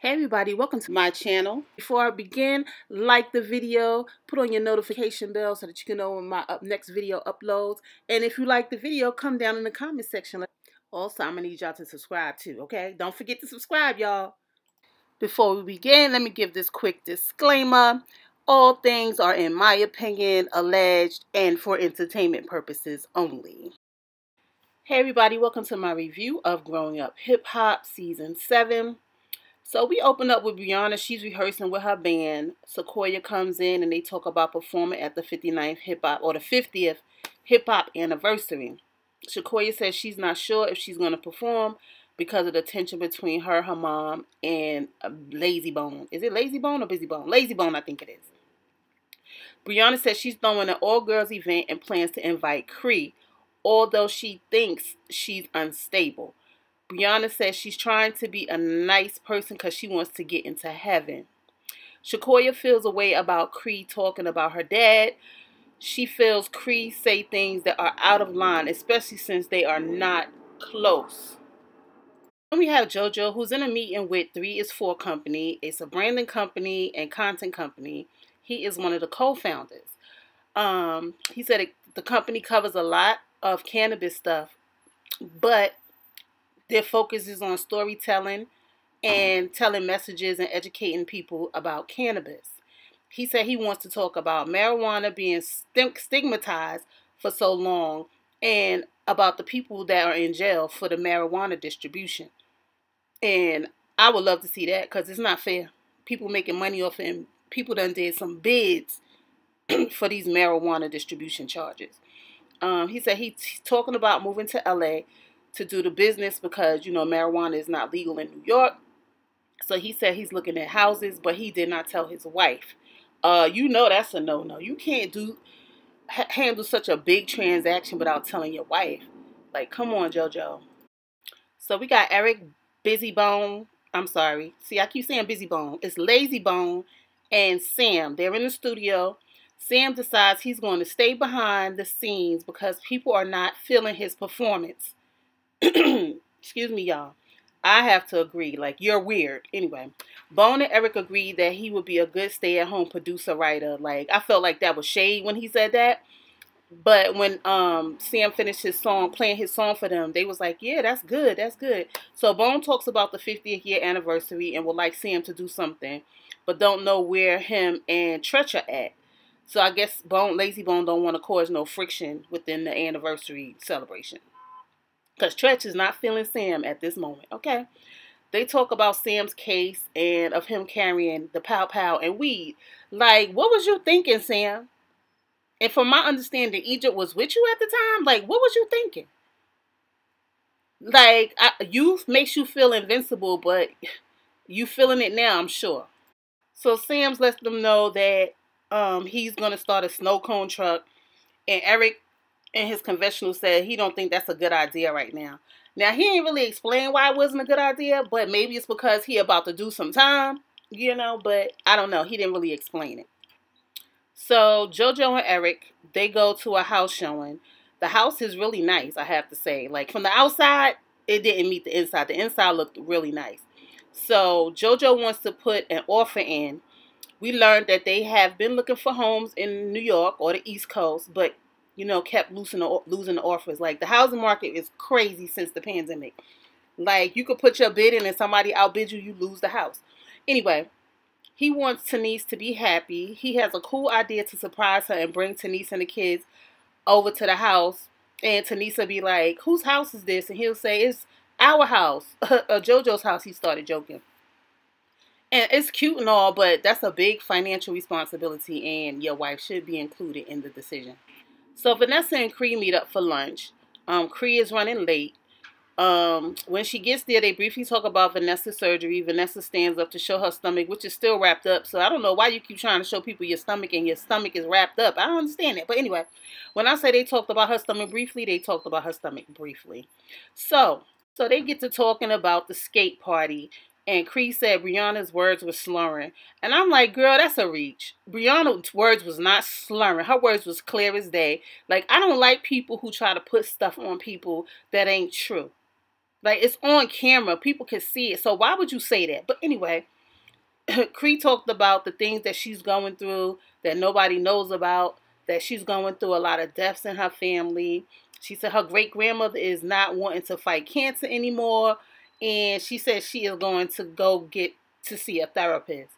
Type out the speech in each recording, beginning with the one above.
Hey everybody, welcome to my channel. Before I begin, like the video, put on your notification bell so that you can know when my up next video uploads. And if you like the video, come down in the comment section. Also, I'm gonna need y'all to subscribe too, okay? Don't forget to subscribe, y'all. Before we begin, let me give this quick disclaimer. All things are, in my opinion, alleged and for entertainment purposes only. Hey everybody, welcome to my review of Growing Up Hip Hop Season 7. So we open up with Brianna. She's rehearsing with her band. Sequoia comes in and they talk about performing at the 59th hip hop or the 50th hip hop anniversary. Sequoia says she's not sure if she's going to perform because of the tension between her, her mom, and uh, Layzie Bone. Is it Layzie Bone or Bizzy Bone? Layzie Bone, I think it is. Brianna says she's throwing an all girls event and plans to invite Cree, although she thinks she's unstable. Brianna says she's trying to be a nice person because she wants to get into heaven. Shakoya feels a way about Cree talking about her dad. She feels Cree say things that are out of line, especially since they are not close. Then we have JoJo, who's in a meeting with 3 is 4 Company. It's a branding company and content company. He is one of the co-founders. Um, he said it, the company covers a lot of cannabis stuff, but their focus is on storytelling and telling messages and educating people about cannabis. He said he wants to talk about marijuana being stigmatized for so long and about the people that are in jail for the marijuana distribution. And I would love to see that because it's not fair. People making money off and people done did some bids for these marijuana distribution charges. Um, he said he's talking about moving to LA to do the business because, you know, marijuana is not legal in New York. So he said he's looking at houses, but he did not tell his wife. Uh, you know that's a no-no. You can't do handle such a big transaction without telling your wife. Like, come on, JoJo. So we got Eric Bizzy Bone. I'm sorry. See, I keep saying Bizzy Bone. It's Layzie Bone and Sam. They're in the studio. Sam decides he's going to stay behind the scenes because people are not feeling his performance. excuse me, y'all. I have to agree. Like, you're weird. Anyway, Bone and Eric agreed that he would be a good stay at home producer writer. Like, I felt like that was shade when he said that. But when um Sam finished his song, playing his song for them, they was like, yeah, that's good. That's good. So Bone talks about the 50th year anniversary and would like Sam to do something, but don't know where him and Treach are at. So I guess Bone, Layzie Bone don't want to cause no friction within the anniversary celebration. Because Treach is not feeling Sam at this moment. Okay. They talk about Sam's case and of him carrying the pow pow and weed. Like, what was you thinking, Sam? And from my understanding, Egypt was with you at the time. Like, what was you thinking? Like, I, youth makes you feel invincible, but you feeling it now, I'm sure. So Sam's lets them know that um, he's going to start a snow cone truck. And Eric in his confessional said he don't think that's a good idea right now. Now he ain't really explain why it wasn't a good idea, but maybe it's because he about to do some time, you know, but I don't know. He didn't really explain it. So JoJo and Eric, they go to a house showing. The house is really nice, I have to say. Like from the outside, it didn't meet the inside. The inside looked really nice. So JoJo wants to put an offer in. We learned that they have been looking for homes in New York or the East Coast, but you know, kept losing the, losing the offers. Like the housing market is crazy since the pandemic. Like you could put your bid in and somebody outbid you, you lose the house. Anyway, he wants Tanise to be happy. He has a cool idea to surprise her and bring Tanise and the kids over to the house. And Tanise will be like, whose house is this? And he'll say, it's our house. uh, JoJo's house, he started joking. And it's cute and all, but that's a big financial responsibility and your wife should be included in the decision. So Vanessa and Cree meet up for lunch. Um, Cree is running late. Um, when she gets there, they briefly talk about Vanessa's surgery. Vanessa stands up to show her stomach, which is still wrapped up. So I don't know why you keep trying to show people your stomach and your stomach is wrapped up. I don't understand it. But anyway, when I say they talked about her stomach briefly, they talked about her stomach briefly. So, so they get to talking about the skate party and Cree said Brianna's words were slurring. And I'm like, girl, that's a reach. Brianna's words was not slurring. Her words was clear as day. Like, I don't like people who try to put stuff on people that ain't true. Like it's on camera. People can see it. So why would you say that? But anyway, Cree talked about the things that she's going through that nobody knows about, that she's going through a lot of deaths in her family. She said her great grandmother is not wanting to fight cancer anymore. And she says she is going to go get to see a therapist,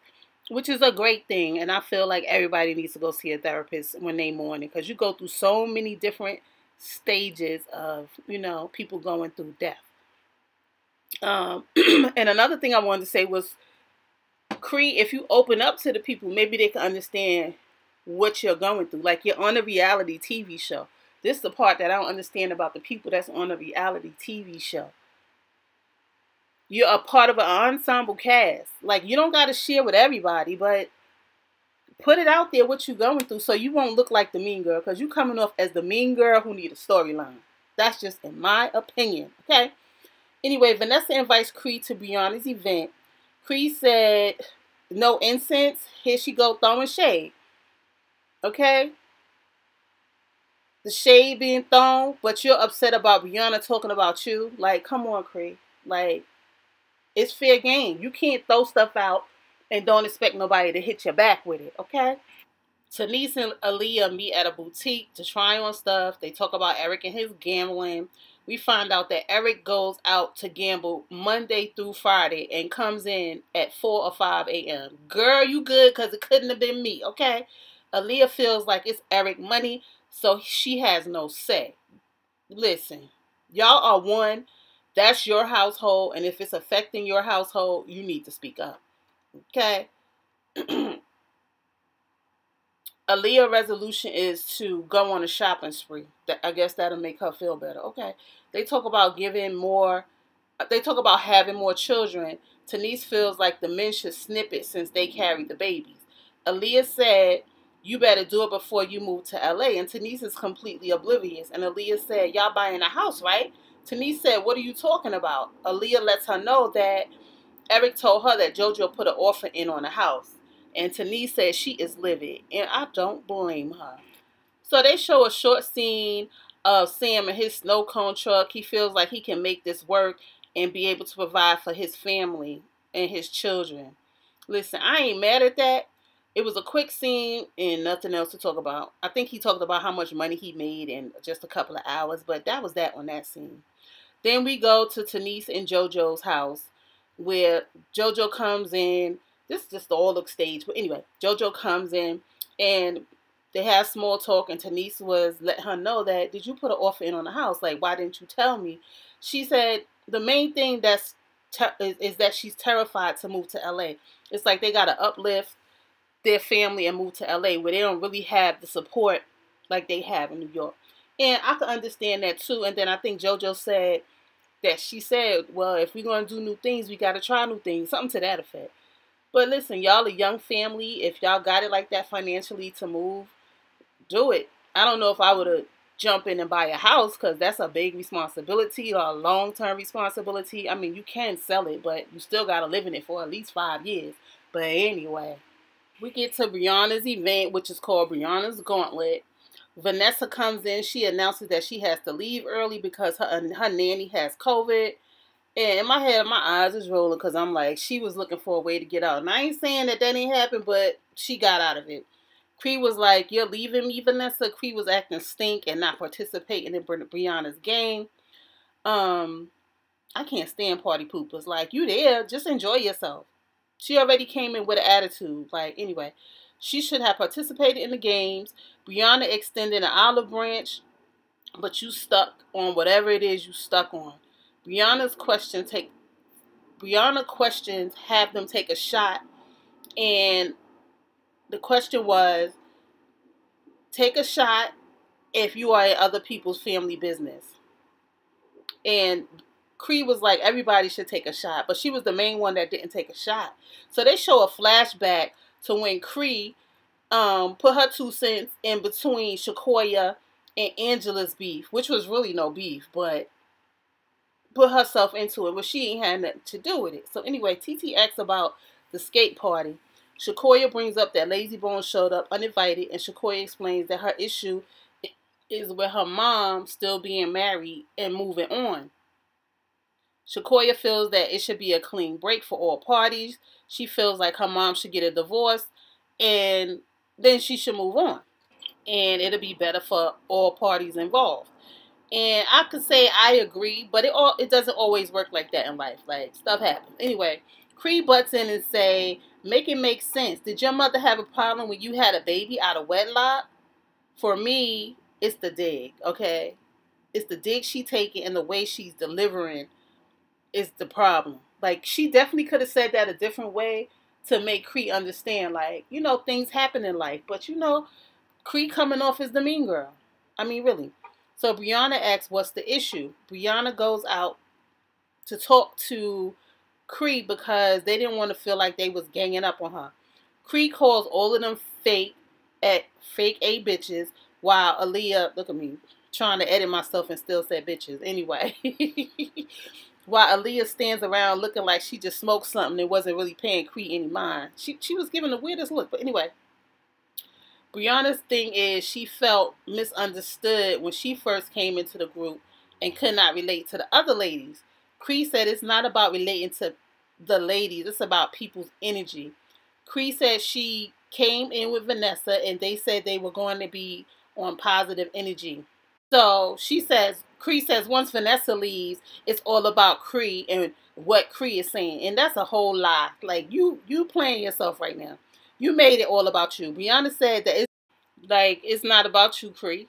which is a great thing. And I feel like everybody needs to go see a therapist when they mourn because you go through so many different stages of, you know, people going through death. Um, and another thing I wanted to say was, Cree, if you open up to the people, maybe they can understand what you're going through. Like you're on a reality TV show. This is the part that I don't understand about the people that's on a reality TV show. You're a part of an ensemble cast. Like you don't got to share with everybody, but put it out there what you're going through so you won't look like the mean girl because you're coming off as the mean girl who need a storyline. That's just in my opinion. Okay. Anyway, Vanessa invites Cree to Brianna's event. Cree said, no incense. Here she go throwing shade. Okay? The shade being thrown, but you're upset about Brianna talking about you. Like, come on, Cree. Like, it's fair game. You can't throw stuff out and don't expect nobody to hit your back with it, okay? Tanise and Aaliyah meet at a boutique to try on stuff. They talk about Eric and his gambling. We find out that Eric goes out to gamble Monday through Friday and comes in at 4 or 5 a.m. Girl, you good because it couldn't have been me, okay? Aaliyah feels like it's Eric money, so she has no say. Listen, y'all are one. That's your household, and if it's affecting your household, you need to speak up. Okay? Aaliyah resolution is to go on a shopping spree. I guess that'll make her feel better. Okay. They talk about giving more. Uh, they talk about having more children. Tanise feels like the men should snip it since they carry the babies. Aaliyah said, "You better do it before you move to LA." And Tanise is completely oblivious. And Aaliyah said, "Y'all buying a house, right?" Tanise said, "What are you talking about?" Aaliyah lets her know that Eric told her that JoJo put an offer in on the house. And Tanise says she is livid, and I don't blame her. So they show a short scene of Sam and his snow cone truck. He feels like he can make this work and be able to provide for his family and his children. Listen, I ain't mad at that. It was a quick scene and nothing else to talk about. I think he talked about how much money he made in just a couple of hours, but that was that on that scene. Then we go to Tanise and JoJo's house where JoJo comes in this is just the all look stage. But anyway, JoJo comes in and they have small talk, and Tanise was let her know that did you put an offer in on the house? Like, why didn't you tell me? She said the main thing that's is, is that she's terrified to move to LA. It's like they gotta uplift their family and move to LA where they don't really have the support like they have in New York. And I can understand that too. And then I think JoJo said that she said, well, if we're going to do new things, we got to try new things. Something to that effect. But listen, y'all a young family. If y'all got it like that financially to move, do it. I don't know if I would have jump in and buy a house because that's a big responsibility or a long-term responsibility. I mean, you can sell it, but you still got to live in it for at least five years. But anyway, we get to Brianna's event, which is called Brianna's Gauntlet. Vanessa comes in. She announces that she has to leave early because her, her nanny has COVID. And in my head, my eyes is rolling because I'm like, she was looking for a way to get out. And I ain't saying that that ain't happened, but she got out of it. Cree was like, You're leaving me, Vanessa. Cree was acting stink and not participating in Brianna's game. Um, I can't stand party poopers. Like, you there, just enjoy yourself. She already came in with an attitude. Like, anyway, she should have participated in the games. Brianna extended an olive branch, but you stuck on whatever it is you stuck on. Brianna's question take Brianna questions have them take a shot and the question was take a shot if you are in other people's family business. And Cree was like everybody should take a shot, but she was the main one that didn't take a shot. So they show a flashback to when Cree um, put her two cents in between Shakoya and Angela's beef, which was really no beef, but put herself into it, but she ain't had nothing to do with it. So anyway, TT asks about the skate party. Shakoya brings up that Layzie Bone showed up uninvited, and Shakoya explains that her issue is with her mom still being married and moving on. Shakoya feels that it should be a clean break for all parties. She feels like her mom should get a divorce and then she should move on. And it'll be better for all parties involved. And I could say I agree, but it all it doesn't always work like that in life. Like stuff happens. Anyway, Cree butts in and say, make it make sense. Did your mother have a problem when you had a baby out of wedlock? For me, it's the dig, okay? It's the dig she taking and the way she's delivering is the problem. Like she definitely could have said that a different way to make Cree understand, like, you know, things happen in life. But you know, Cree coming off as the mean girl. I mean, really. So Brianna asks, what's the issue? Brianna goes out to talk to Cree because they didn't want to feel like they was ganging up on her. Cree calls all of them fake at fake A bitches while Aaliyah, look at me, trying to edit myself and still say bitches. Anyway. while Aaliyah stands around looking like she just smoked something and wasn't really paying Cree any mind. She she was giving the weirdest look. But anyway, Brianna's thing is she felt misunderstood when she first came into the group and could not relate to the other ladies. Cree said it's not about relating to the ladies, it's about people's energy. Cree said she came in with Vanessa and they said they were going to be on positive energy. So she says, Cree says once Vanessa leaves, it's all about Cree and what Cree is saying. And that's a whole lie. Like you you playing yourself right now. You made it all about you. Brianna said that it's like it's not about you, Cree.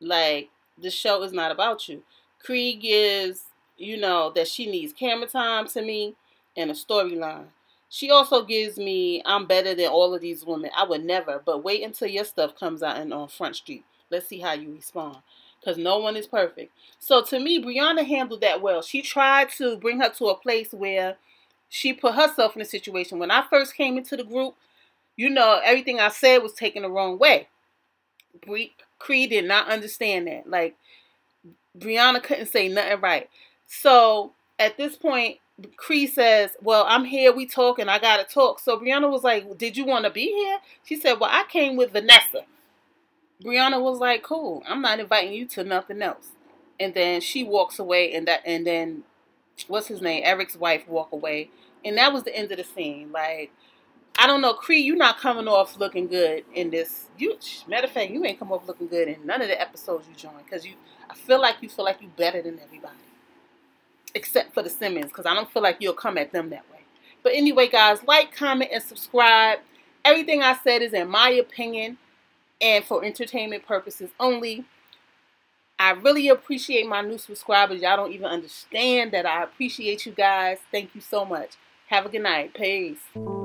Like the show is not about you. Cree gives, you know, that she needs camera time to me and a storyline. She also gives me, I'm better than all of these women. I would never, but wait until your stuff comes out and on Front Street. Let's see how you respond. Because no one is perfect. So to me, Brianna handled that well. She tried to bring her to a place where she put herself in a situation. When I first came into the group, you know, everything I said was taken the wrong way. Cree did not understand that. Like, Brianna couldn't say nothing right. So at this point, Cree says, Well, I'm here, we talking, I gotta talk. So Brianna was like, Did you want to be here? She said, Well, I came with Vanessa. Brianna was like, Cool, I'm not inviting you to nothing else. And then she walks away and that and then what's his name? Eric's wife walk away. And that was the end of the scene. Like I don't know, Cree, you're not coming off looking good in this. You matter of fact, you ain't come off looking good in none of the episodes you joined because you. I feel like you feel like you better than everybody, except for the Simmons because I don't feel like you'll come at them that way. But anyway, guys, like, comment, and subscribe. Everything I said is in my opinion and for entertainment purposes only. I really appreciate my new subscribers. Y'all don't even understand that I appreciate you guys. Thank you so much. Have a good night. Peace.